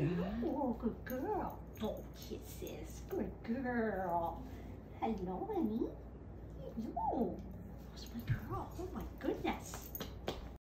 Oh, good girl. Oh, kisses. Good girl. Hello, honey.